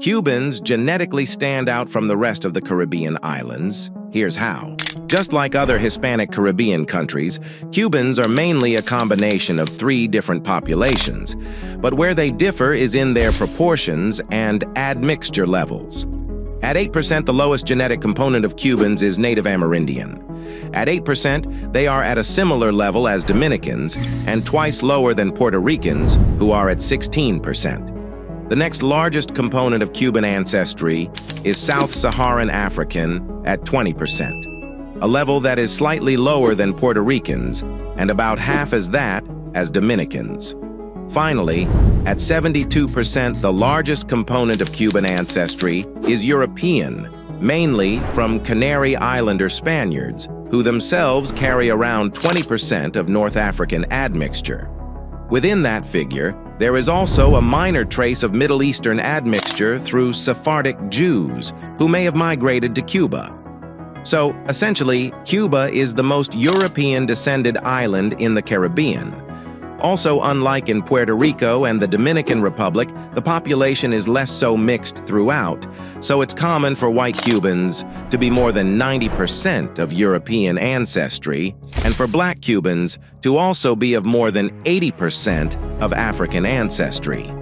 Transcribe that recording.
Cubans genetically stand out from the rest of the Caribbean islands. Here's how. Just like other Hispanic Caribbean countries, Cubans are mainly a combination of three different populations, but where they differ is in their proportions and admixture levels. At 8%, the lowest genetic component of Cubans is Native Amerindian. At 8%, they are at a similar level as Dominicans and twice lower than Puerto Ricans, who are at 16%. The next largest component of Cuban ancestry is Sub-Saharan African at 20%, a level that is slightly lower than Puerto Ricans and about half as that as Dominicans. Finally, at 72%, the largest component of Cuban ancestry is European, mainly from Canary Islander Spaniards, who themselves carry around 20% of North African admixture. Within that figure, there is also a minor trace of Middle Eastern admixture through Sephardic Jews, who may have migrated to Cuba. So, essentially, Cuba is the most European-descended island in the Caribbean. Also, unlike in Puerto Rico and the Dominican Republic, the population is less so mixed throughout, so it's common for white Cubans to be more than 90% of European ancestry, and for black Cubans to also be of more than 80% of African ancestry.